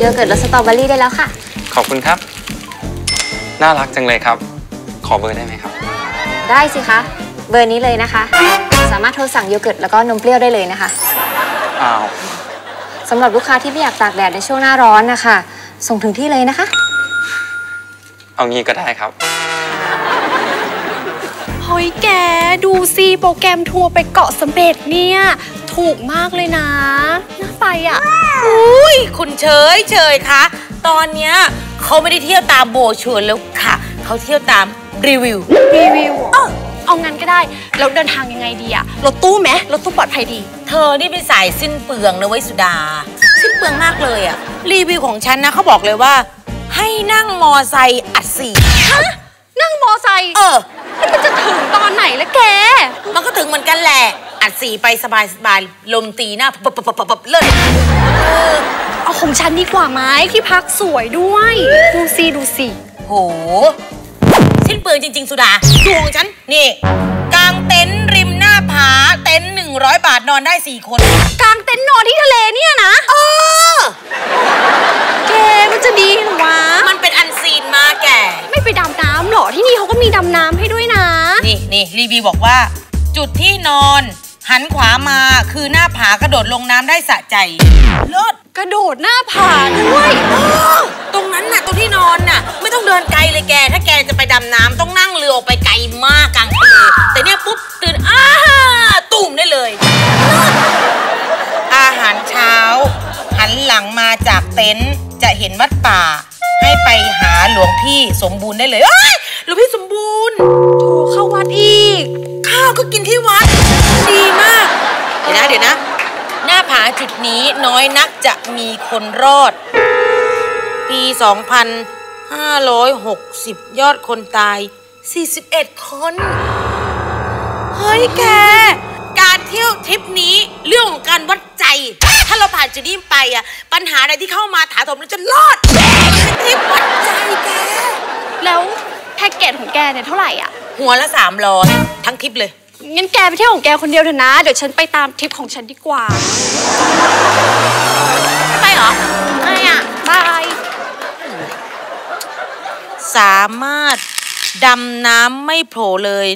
โยเกิร์ตรสสตรอเบอรี่ได้แล้วค่ะ ขอบคุณครับ น่ารักจังเลยครับ ขอเบอร์ได้ไหมครับ ได้สิคะ เบอร์นี้เลยนะคะ สามารถโทรสั่งโยเกิร์ตแล้วก็นมเปรี้ยวได้เลยนะคะ อ้าว สำหรับลูกค้าที่ไม่อยากตากแดดในช่วงหน้าร้อนนะคะ ส่งถึงที่เลยนะคะ เอางี้ก็ได้ครับ เฮ้ยแก ดูสิโปรแกรมทัวร์ไปเกาะเสม็ดเนี่ย ถูกมากเลยนะ น่าไปอะ อุ้ยคุณเฉยเฉยคะ ตอนเนี้ยเขาไม่ได้เที่ยวตามโบรชัวร์แล้วค่ะ เขาเที่ยวตามรีวิว รีวิวเหรอเอางั้นก็ได้ แล้วเดินทางยังไงดีอะรถตู้ไหมรถตู้ปลอดภัยดี เธอนี่เป็นสายสิ้นเปลืองนะเว้ยสุดา สิ้นเปลืองมากเลยอะรีวิวของฉันนะเขาบอกเลยว่า ให้นั่งมอไซค์อัดสี่นั่งมอไซค์ เออ สี่ไปสบายสบายๆลมตีหน้าปับปับปับปับเลยเอาของฉันดีกว่าไหมที่พักสวยด้วย ดูสิดูสิโหสิ้นเปลืองจริง ๆ สุดาดวงฉัน นี่กางเต็นท์ริมหน้าผาเต็นท์หนึ่งร้อยบาทนอนได้สี่คน กางเต็นท์นอนที่ทะเลเนี่ยนะ เออแกมันจะดีเหรอวะ มันเป็นอันซีนมากแก ไม่ไปดำน้ำเหรอที่นี่เขาก็มีดำน้ำให้ด้วยนะ นี่นี่รีวิวบอกว่า จุดที่นอน หันขวามาคือหน้าผากระโดดลงน้ำได้สะใจเลิศกระโดดหน้าผาด้วยเออตรงนั้นน่ะตรงที่นอนน่ะ ไม่ต้องเดินไกลเลยแก ถ้าแกจะไปดำน้ำต้องนั่งเรือออกไปไกลมากกลางทะเลแต่เนี่ยปุ๊บตื่นอ้าตุ่มได้เลยเลิศอาหารเช้า หันหลังมาจากเต็นท์จะเห็นวัดป่า ให้ไปหาหลวงพี่สมบูรณ์ได้เลยเอ้ยหลวงพี่สมบูรณ์โถเข้าวัดอีก ข้าวก็กินที่วัด ดีมาก เดี๋ยวนะเดี๋ยวนะ หน้าผาจุดนี้น้อยนักจะมีคนรอด ปี 2560 ยอดคนตาย 41 คน เฮ้ยแก การเที่ยวทริปนี้เรื่องของการวัดใจ ถ้าเราผ่านจุดนี้ไปอะปัญหาอะไรที่เข้ามาถาโถมเราจะรอดเป็นทริปวัดใจแก แล้วแพ็กเกจของแกเนี่ยเท่าไหร่อะ หัวละ300ทั้งทริปเลย งั้นแกไปเที่ยวของแกคนเดียวเถอะนะ เดี๋ยวฉันไปตามทริปของฉันดีกว่า ไม่ไปเหรอ ไม่อะบาย สามารถดำน้ำไม่โผล่เลย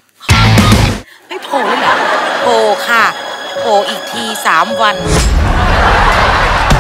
ไม่โผล่เลยเหรอโผล่ค่ะ โผล่อีกทีสามวัน